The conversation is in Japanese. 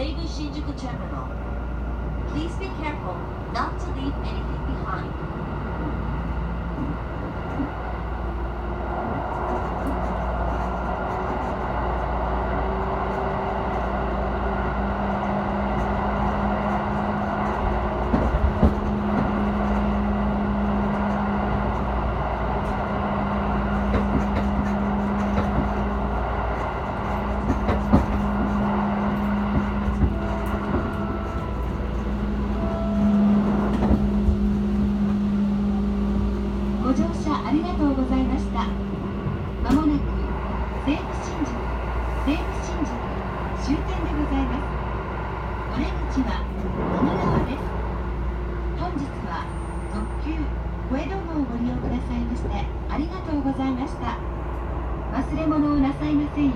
Seibu Shinjuku Terminal. Please be careful not to leave anything ご乗車ありがとうございました。まもなく西武新宿、西武新宿終点でございます。お出口は右側です。本日は特急小江戸号をご利用くださいましてありがとうございました。忘れ物をなさいません